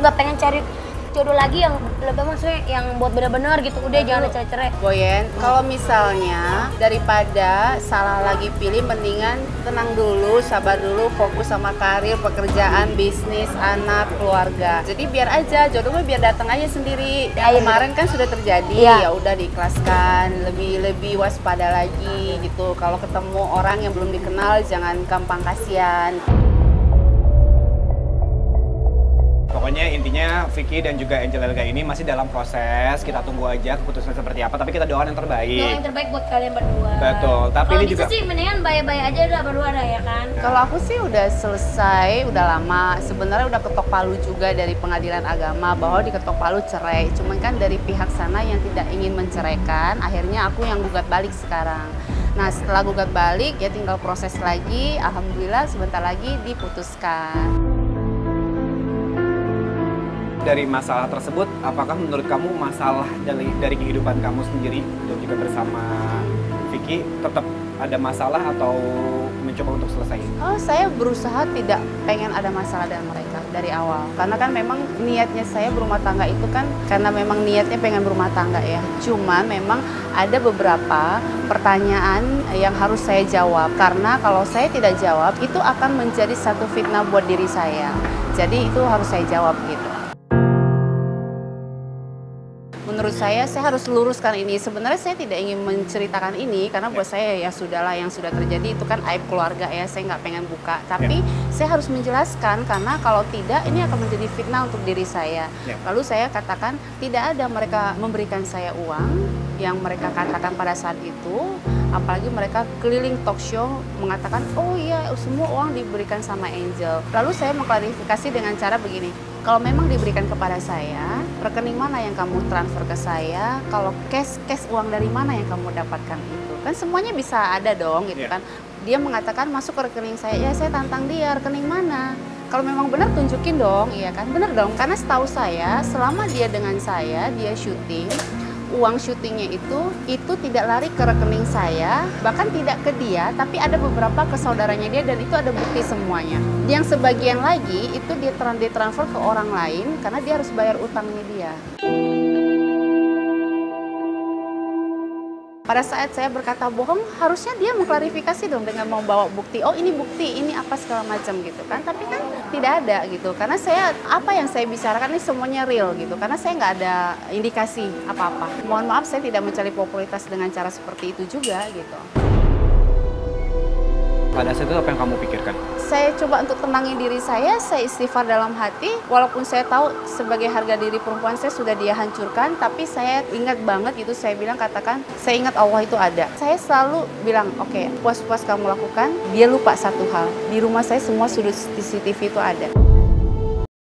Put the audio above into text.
nggak pengen cari jodoh lagi yang lebih maksudnya yang buat bener-bener gitu udah jangan ada cerai-cerai Boyen, kalau misalnya daripada salah lagi pilih, mendingan tenang dulu, sabar dulu, fokus sama karir, pekerjaan, bisnis, anak, keluarga. Jadi biar aja jodohnya biar datang aja sendiri. Iya, kemarin kan sudah terjadi, Iya. ya udah diikhlaskan, lebih lebih waspada lagi gitu. Kalau ketemu orang yang belum dikenal, jangan gampang kasihan. Pokoknya intinya Vicky dan juga Angel Elga ini masih dalam proses. Kita tunggu aja keputusan seperti apa. Tapi kita doakan yang Doa terbaik. yang terbaik buat kalian berdua Betul, tapi Kalau ini bisa juga- sih mendingan bayar-bayar aja udah berdua dah ya kan Kalau aku sih udah selesai, udah lama. Sebenarnya udah ketok palu juga dari pengadilan agama bahwa diketok palu cerai. Cuman kan dari pihak sana yang tidak ingin menceraikan, akhirnya aku yang gugat balik sekarang. Nah setelah gugat balik ya tinggal proses lagi. Alhamdulillah sebentar lagi diputuskan. Dari masalah tersebut, apakah menurut kamu masalah dari dari kehidupan kamu sendiri dan juga bersama Vicky tetap ada masalah atau mencoba untuk selesai? Oh, saya berusaha tidak pengen ada masalah dengan mereka dari awal. Karena kan memang niatnya saya berumah tangga itu kan karena memang niatnya pengen berumah tangga ya. Cuman memang ada beberapa pertanyaan yang harus saya jawab. Karena kalau saya tidak jawab, itu akan menjadi satu fitnah buat diri saya. Jadi itu harus saya jawab gitu. Menurut saya, saya harus luruskan ini. Sebenarnya saya tidak ingin menceritakan ini karena buat saya ya sudahlah yang sudah terjadi itu kan aib keluarga ya. Saya nggak pengen buka. Tapi saya harus menjelaskan karena kalau tidak ini akan menjadi fitnah untuk diri saya. Ya. Lalu saya katakan tidak ada mereka memberikan saya uang yang mereka katakan pada saat itu. Apalagi mereka keliling talk show mengatakan, oh iya semua uang diberikan sama Angel. Lalu saya mengklarifikasi dengan cara begini, kalau memang diberikan kepada saya, rekening mana yang kamu transfer ke saya? Kalau cash cash uang dari mana yang kamu dapatkan itu? Kan semuanya bisa ada dong gitu Iya. kan. Dia mengatakan masuk ke rekening saya, ya saya tantang dia, rekening mana? Kalau memang benar tunjukin dong, iya kan? Benar dong, karena setahu saya selama dia dengan saya, dia syuting, uang syutingnya itu itu tidak lari ke rekening saya bahkan tidak ke dia tapi ada beberapa ke saudaranya dia dan itu ada bukti semuanya. Yang sebagian lagi itu dia tran- ditransfer ke orang lain karena dia harus bayar utangnya dia pada saat saya berkata bohong harusnya dia mengklarifikasi dong dengan membawa bukti. Oh ini bukti ini apa segala macam gitu kan. Tapi kan tidak ada gitu. Karena saya apa yang saya bicarakan ini semuanya real gitu. Karena saya nggak ada indikasi apa-apa. Mohon maaf saya tidak mencari popularitas dengan cara seperti itu juga gitu Pada saat itu apa yang kamu pikirkan? saya coba untuk tenangin diri saya, saya istighfar dalam hati. Walaupun saya tahu sebagai harga diri perempuan saya sudah dia hancurkan, tapi saya ingat banget itu saya bilang katakan, saya ingat Allah itu ada. Saya selalu bilang, oke, puas-puas kamu lakukan. Dia lupa satu hal, di rumah saya semua sudut CCTV itu ada.